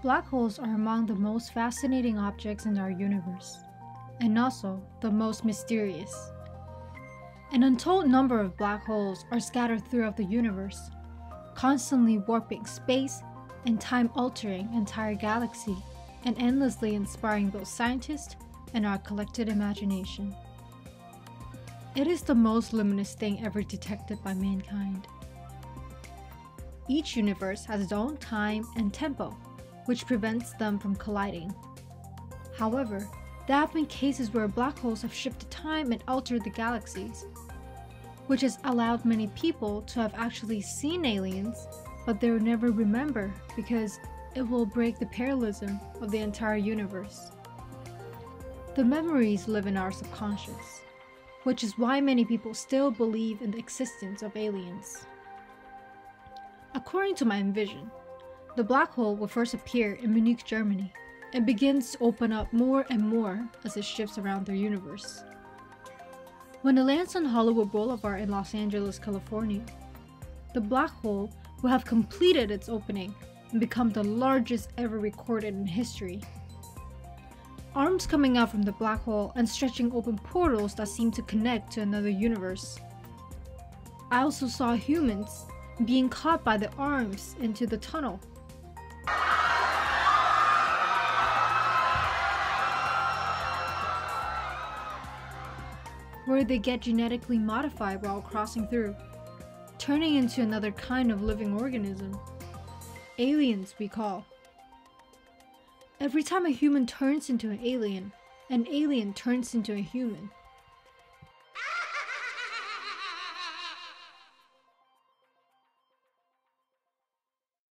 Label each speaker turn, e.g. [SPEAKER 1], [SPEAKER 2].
[SPEAKER 1] Black holes are among the most fascinating objects in our universe, and also the most mysterious. An untold number of black holes are scattered throughout the universe, constantly warping space and time altering entire galaxy and endlessly inspiring both scientists and our collected imagination. It is the most luminous thing ever detected by mankind. Each universe has its own time and tempo, which prevents them from colliding. However, there have been cases where black holes have shifted time and altered the galaxies, which has allowed many people to have actually seen aliens, but they will never remember because it will break the parallelism of the entire universe. The memories live in our subconscious, which is why many people still believe in the existence of aliens. According to my vision, the black hole will first appear in Munich, Germany, and begins to open up more and more as it shifts around their universe. When it lands on Hollywood Boulevard in Los Angeles, California, the black hole will have completed its opening and become the largest ever recorded in history. Arms coming out from the black hole and stretching open portals that seem to connect to another universe. I also saw humans being caught by the arms into the tunnel where they get genetically modified while crossing through, turning into another kind of living organism. Aliens, we call. Every time a human turns into an alien, an alien turns into a human.